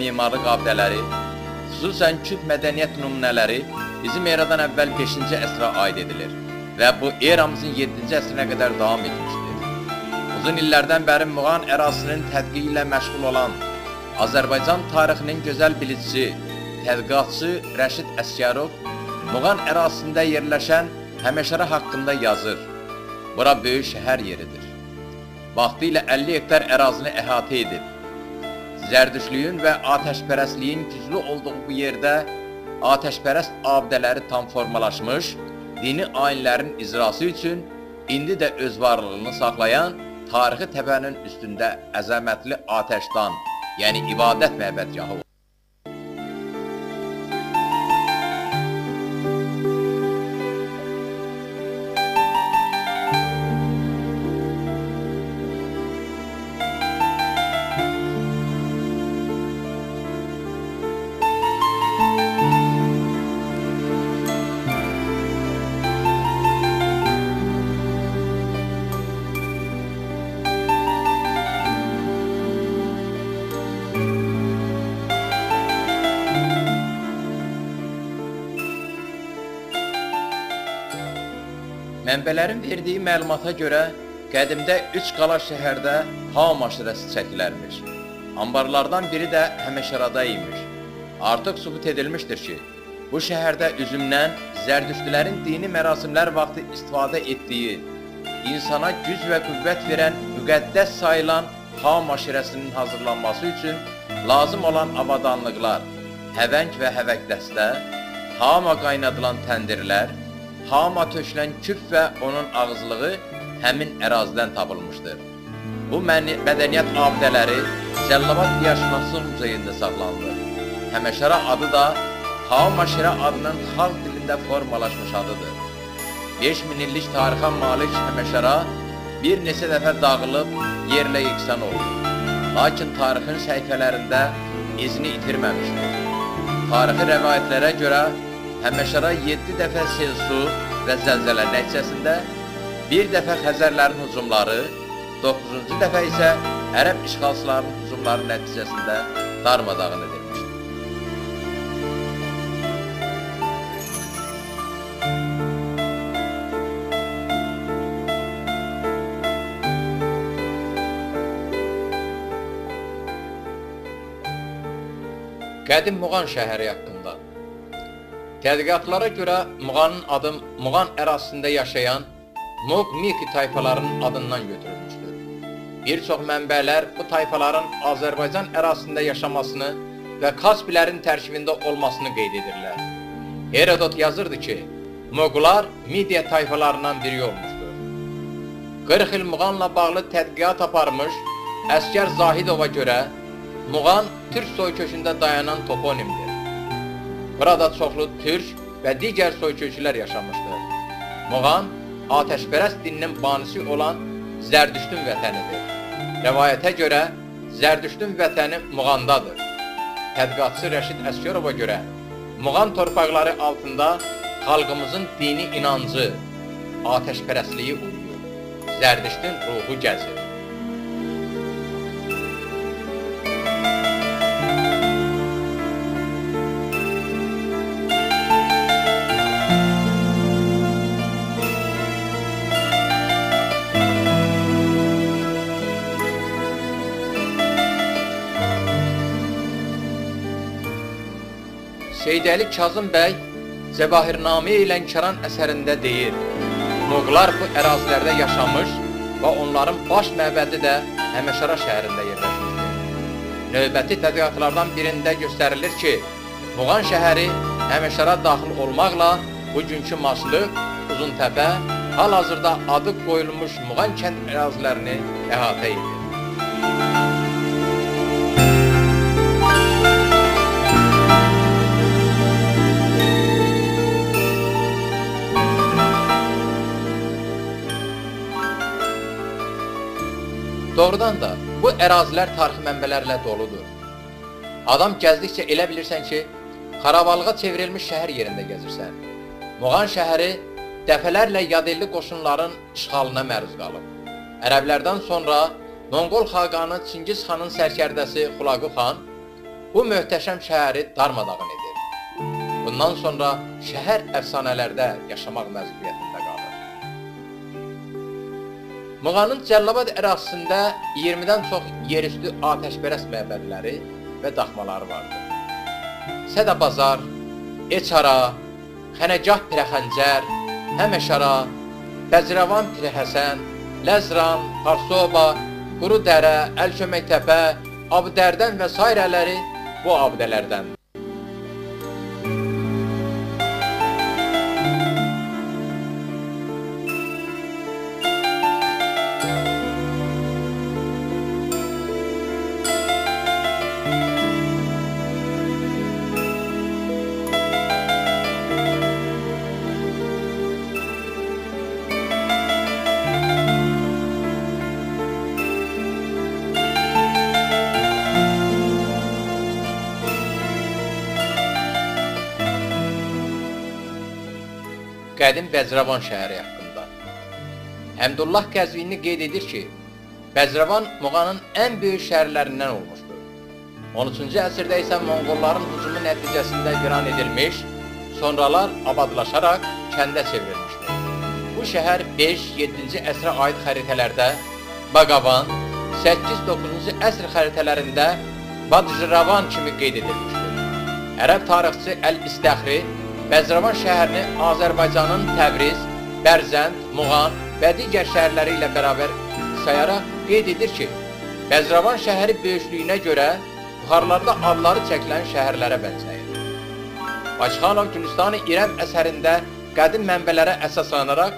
mimarlıq abidələri, xüsusən küt mədəniyyət nümunələri bizim eradan əvvəl 5-ci əsrə aid edilir və bu eramızın 7-ci əsrinə qədər davam etmişdir. Uzun illərdən bəri Muğan ərazisinin tədqiqi ilə məşğul olan Azərbaycan tarixinin gözəl bilicisi, tədqiqatçı Rəşid Əskərov Muğan ərazisində yerləşən Həməşəra haqqında yazır. Bura böyük şəhər yeridir. Vaxtı ilə 50 hektar ərazini əhatə edib. Zərdüşlüyün və atəşpərəstliyin güclü olduğu bu yerdə atəşpərəst abidələri tam formalaşmış, dini ayinlərin icrası üçün indi də öz varlığını saxlayan tarixi təpənin üstündə əzəmətli atəşdan, yəni ibadət məbədgahı Mənbələrin verdiyi məlumata görə qədimdə üç qala şəhərdə hamam aşırəsi çəkilərmiş. Ambarlardan biri də Həməşərada imiş. Artıq sübut edilmişdir ki, bu şəhərdə üzümdən zərdüştülərin dini mərasimlər vaxtı istifadə etdiyi, insana güc və qüvvət verən müqəddəs sayılan hamam aşirəsinin hazırlanması üçün lazım olan avadanlıqlar, həvəng və həvəqdəstə, hama qaynadılan təndirlər, Hama tökülən küp və onun ağızlığı həmin ərazidən tapılmışdır. Bu mədəniyyət abidələri Cəllabad Diyarşünaslıq Muzeyində saxlanılır. Həməşəra adı da Hamaşirə adının xalq dilində formalaşmış adıdır. 5000 illik tarixə malik Həməşəra bir neçə dəfə dağılıb yerlə yeksan oldu. Lakin tarixin səhifələrində izini itirməmişdir. Tarixi rəvayətlərə görə Həməşəra 7 dəfə sel su və zəlzələ nəticəsində, bir dəfə Xəzərlərin hücumları, 9-cu dəfə isə ərəb işğalçılarının hücumları nəticəsində darmadağın edilmişdir. Qədim Muğan şəhəri haqqında Tədqiqatlara görə Muğanın adı Muğan ərazisində yaşayan Muq Miki tayfalarının adından götürülmüşdür. Bir çox mənbələr bu tayfaların Azərbaycan ərazisində yaşamasını və Kaspilərin tərkibində olmasını qeyd edirlər. Herodot yazırdı ki, Muğlar Midiya tayfalarından biri olmuşdur. 40 il Muğanla bağlı tədqiqat aparmış Əskər Zahidova görə Muğan Türk soykökündə dayanan toponimdir. Burada çoxlu türk və digər soyköklər yaşamışdır. Muğan, atəşpərəst dininin banisi olan Zərdüştün vətənidir. Rəvayətə görə Zərdüştün vətəni Muğandadır. Tədqiqatçı Rəşid Əskərova görə Muğan torpaqları altında xalqımızın dini inancı, atəşpərəstliyi uyuyur. Zərdüştün ruhu gəzir. Seydəli Kazım bəy Cəvahirnamə ilə Lənkəran əsərində deyir, Muğlar bu ərazilərdə yaşamış və onların baş məbədi də Həməşəra şəhərində yerləşmişdir. Növbəti tədqiqatlardan birində göstərilir ki, Muğan şəhəri Həməşəra daxil olmaqla bugünkü Maslıq, Uzuntəpə, hal-hazırda adı qoyulmuş Muğan kənd ərazilərini əhatə edir. Doğrudan da bu ərazilər tarixi mənbələrlə doludur. Adam gəzdikcə elə bilirsən ki, xarabalığa çevrilmiş şəhər yerində gəzirsən. Muğan şəhəri dəfələrlə yadelli qoşunların işğalına məruz qalıb. Ərəblərdən sonra Monqol xaqanı Çingiz xanın sərkərdəsi Xulaqı xan bu möhtəşəm şəhəri darmadağın edir. Bundan sonra şəhər əfsanələrdə yaşamaq məcburiyyətində qalır. Muğanın Cəllabad ərazisində 20-dən çox yerüstü atəşpərəst məbədləri və daxmaları vardır. Sədə Bazar, Eçara, Xənəgah Pirəxəncər, Həməşara, Bəzirəvan Pirəhəsən, Ləzran, Parsoba, Quru Dərə, Əlköməktəpə, Abdərdən və sairələri bu abidələrdən. Qədim Bəzrəvan şəhəri haqqında. Həmdullah Qəzvini qeyd edir ki, Bəzrəvan Muğanın ən böyük şəhərlərindən olmuşdur. 13-cü əsrdə isə Monqolların hücumu nəticəsində viran edilmiş, sonralar abadlaşaraq kəndə çevrilmişdir. Bu şəhər 5-7-ci əsrə aid xəritələrdə Baqavan, 8-9-cu əsr xəritələrində Badjiravan kimi qeyd edilmişdir. Ərəb tarixçi Əl-İstəxri Bəzrəvan şəhərini Azərbaycanın Təbriz, Bərzənd, Muğan və digər şəhərləri ilə bərabər sayaraq qeyd edir ki, Bəzrəvan şəhəri böyüklüyünə görə yuxarılarda adları çəkilən şəhərlərə bənzəyir. Başxanov Gülüstan-ı İrəm əsərində qədim mənbələrə əsaslanaraq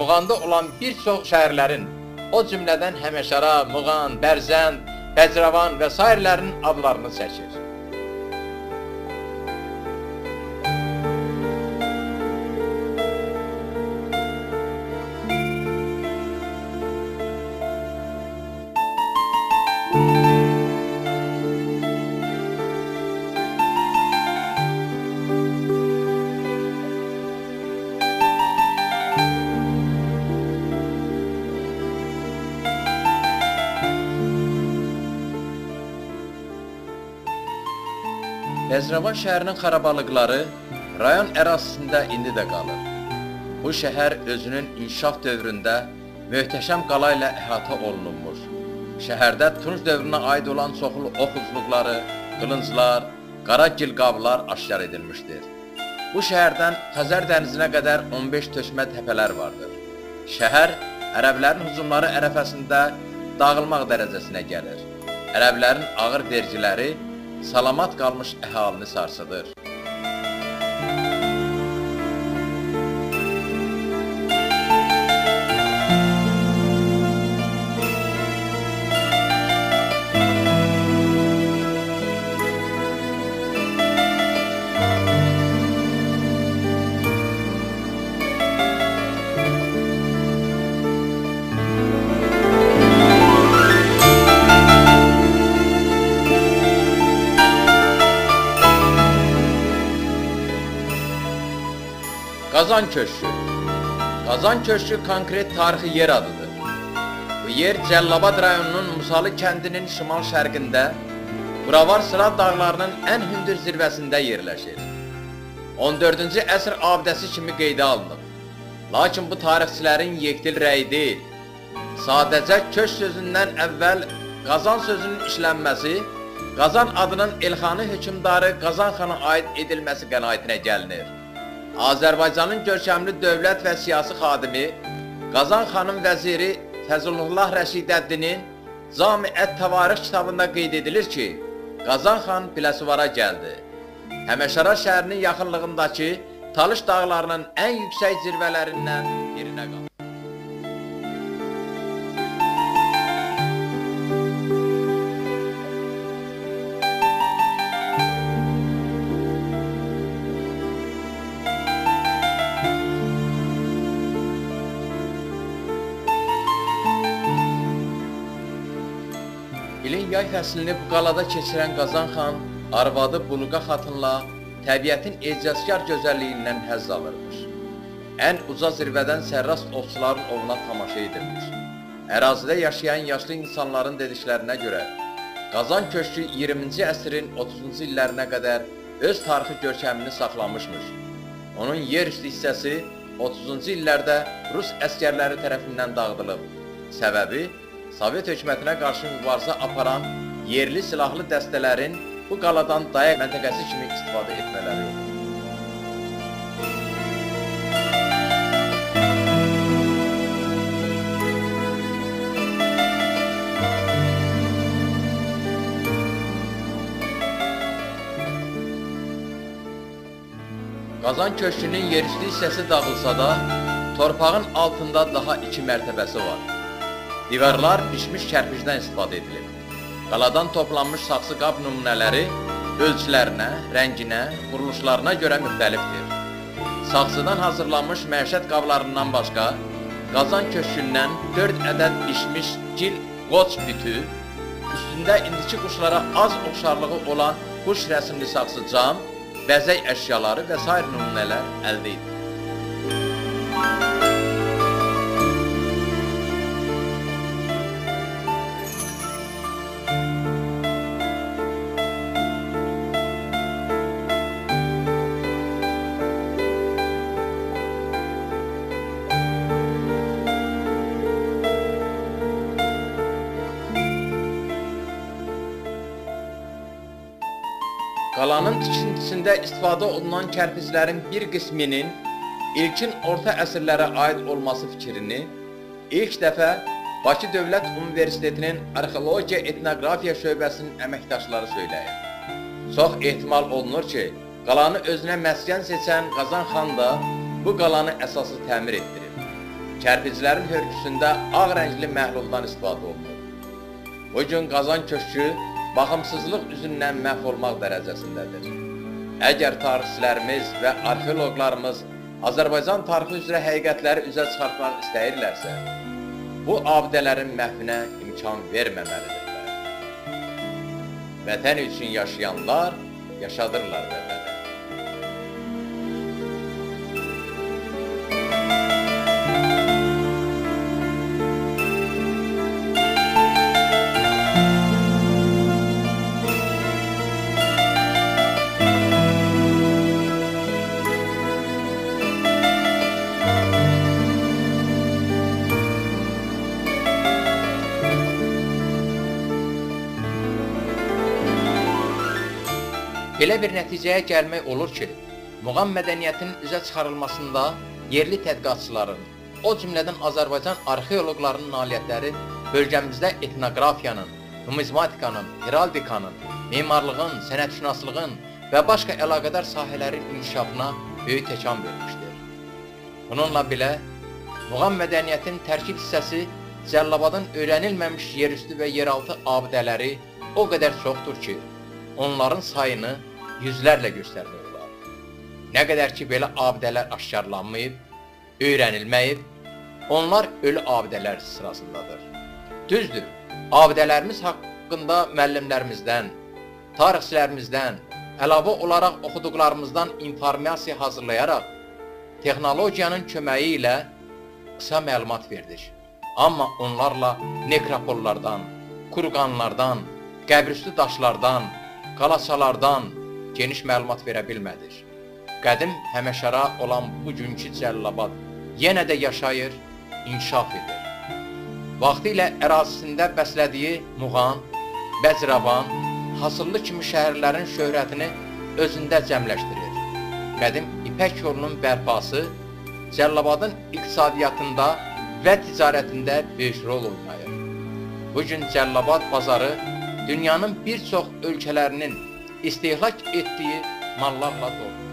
Muğanda olan bir çox şəhərlərin, o cümlədən Həməşara, Muğan, Bərzənd, Bəzrəvan və s. adlarını çəkir. Bəzrəvan şəhərinin xarabalıqları rayon ərazisində indi də qalır. Bu şəhər özünün inkişaf dövründə möhtəşəm qala ilə əhatə olunmuş. Şəhərdə Tunc dövrünə aid olan çoxlu ox uzluqları, qılınclar, qara gilqablar aşkar edilmişdir. Bu şəhərdən Xəzər dənizinə qədər 15 tökmə təpələr vardır. Şəhər ərəblərin hücumları ərəfəsində dağılmaq dərəcəsinə gəlir. Ərəblərin ağır vergiləri salamat qalmış əhalini sarsıdır. Qazan Köşkü Qazan Köşkü konkret tarixi yer adıdır. Bu yer Cəllabad rayonunun Musalı kəndinin şimal-şərqində Buravar Sırat dağlarının ən hündür zirvəsində yerləşir. 14-cü əsr abidəsi kimi qeydə alınıb. Lakin bu tarixçilərin yekdil rəyi deyil. Sadəcə köş sözündən əvvəl Qazan sözünün işlənməsi, Qazan adının Elxanı hökmdarı Qazan xana aid edilməsi qənaətinə gəlinir. Azərbaycanın görkəmli dövlət və siyasi xadimi, Qazan xanın vəziri Fəzulullah Rəşidəddinin Cami Ət-Təvarix kitabında qeyd edilir ki, Qazan xan Biləsuvara gəldi. Həməşara şəhərinin yaxınlığındakı Talış dağlarının ən yüksək zirvələrindən birinə qaldı. Fəslini bu qalada keçirən Qazan xan arvadı Buluqa xatınla təbiətin ecazkar gözəlliyindən həzz alırmış. Ən uca zirvədən sərrast ovçuların ovuna tamaşa edirmiş. Ərazidə yaşayan yaşlı insanların dediklərinə görə Qazan köşkü 20-ci əsrin 30-cu illərinə qədər öz tarixi görkəmini saxlamışmış. Onun yer üstü hissəsi 30-cu illərdə Rus əskərləri tərəfindən dağıdılıb. Səbəbi Sovet hökumətinə qarşı mübarizə aparan yerli silahlı dəstələrin bu qaladan dayaq məntəqəsi kimi istifadə etmələri oldu. Qazan köşkünün yerüstü hissəsi dağılsa da, torpağın altında daha iki mərtəbəsi var. Divarlar pişmiş kərpicdən istifadə edilib. Qaladan toplanmış saxsı qab nümunələri ölçülərinə, rənginə, quruluşlarına görə müxtəlifdir. Saxsıdan hazırlanmış məişət qablarından başqa, Qazan köşkündən 4 ədəd pişmiş gil qoç bütü, üstündə indiki quşlara az oxşarlığı olan quş rəsimli saxsı cam, bəzək əşyaları və s. nümunələr əldə edilir. Qalanın tikintisində istifadə olunan kərpiclərin bir qisminin ilkin orta əsrlərə aid olması fikrini ilk dəfə Bakı Dövlət Universitetinin Arxeologiya Etnografiya şöbəsinin əməkdaşları söyləyir. Çox ehtimal olunur ki, qalanı özünə məskən seçən Qazan xan da bu qalanı əsası təmir etdirib. Kərpiclərin hörgüsündə ağ rəngli məhluldan istifadə olunur. Bu gün Qazan köşkü baxımsızlıq üzündən məhv olmaq dərəcəsindədir. Əgər tarixçilərimiz və arxeoloqlarımız Azərbaycan tarixi üzrə həqiqətləri üzə çıxartmaq istəyirlərsə, bu abidələrin məhvinə imkan verməməlidirlər. Vətən üçün yaşayanlar yaşadırlar vətəni. Belə bir nəticəyə gəlmək olur ki, muğam mədəniyyətinin üzə çıxarılmasında yerli tədqiqatçıların, o cümlədən Azərbaycan arxeoloqlarının nailiyyətləri bölgəmizdə etnoqrafiyanın, numizmatikanın, heraldikanın, memarlığın, sənətşünaslığın və başqa əlaqədar sahələrin inkişafına böyük təkan vermişdir. Bununla belə, muğam mədəniyyətinin tərkib hissəsi Cəllabadın öyrənilməmiş yerüstü və yeraltı abidələri o qədər çoxdur ki, onların sayını yüzlərlə göstərmək olar. Nə qədər ki, belə abidələr aşkarlanmayıb, öyrənilməyib, onlar ölü abidələr sırasındadır. Düzdür, abidələrimiz haqqında müəllimlərimizdən, tarixçilərimizdən, əlavə olaraq oxuduqlarımızdan informasiya hazırlayaraq, texnologiyanın köməyi ilə qısa məlumat verdik. Amma onlarla nekropollardan, kurqanlardan, qəbrüstü daşlardan, qalaçalardan geniş məlumat verə bilmədik. Qədim həməşəra olan bugünkü Cəllabad yenə də yaşayır, inkişaf edir. Vaxtı ilə ərazisində bəslədiyi Muğan, Bəcravan, Hasıllı kimi şəhərlərin şöhrətini özündə cəmləşdirir. Qədim İpək yolunun bərpası Cəllabadın iqtisadiyyatında və ticarətində böyük rol oynayır. Bugün Cəllabad bazarı dünyanın bir çox ölkələrinin istehlak etdiyi mallarla doludur.